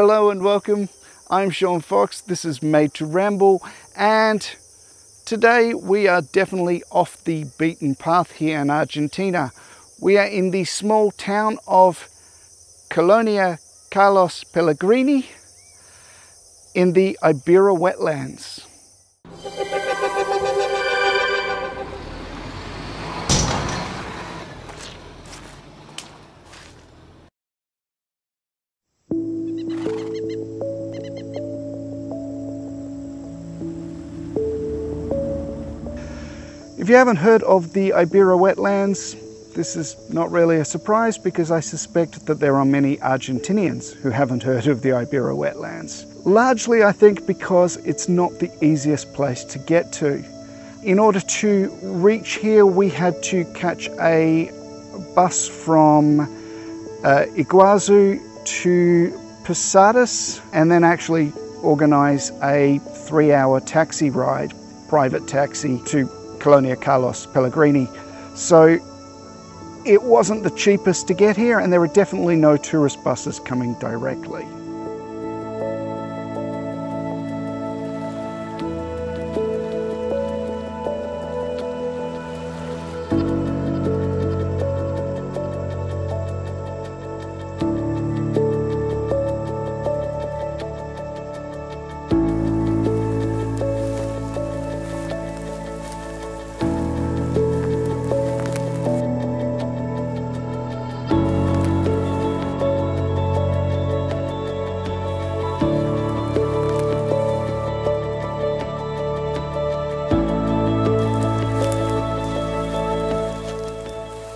Hello and welcome. I'm Sean Fox. This is Made to Ramble, and today we are definitely off the beaten path here in Argentina. We are in the small town of Colonia Carlos Pellegrini in the Ibera wetlands. If you haven't heard of the Ibera wetlands, this is not really a surprise because I suspect that there are many Argentinians who haven't heard of the Ibera wetlands. Largely, I think, because it's not the easiest place to get to. In order to reach here, we had to catch a bus from uh, Iguazu to Posadas and then actually organise a three hour taxi ride, private taxi to Colonia Carlos Pellegrini. So it wasn't the cheapest to get here and there were definitely no tourist buses coming directly.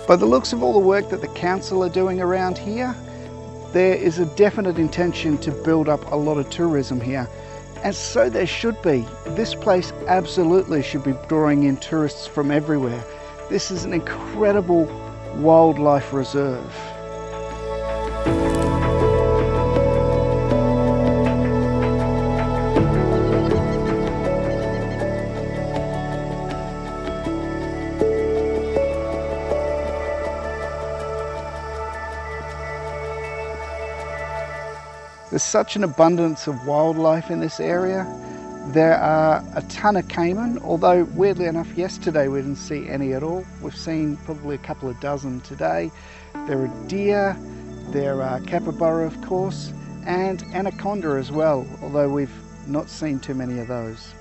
By the looks of all the work that the council are doing around here, there is a definite intention to build up a lot of tourism here. And so there should be. This place absolutely should be drawing in tourists from everywhere. This is an incredible wildlife reserve. There's such an abundance of wildlife in this area. There are a ton of caiman, although weirdly enough yesterday we didn't see any at all. We've seen probably a couple of dozen today. There are deer, there are capybara of course, and anaconda as well, although we've not seen too many of those.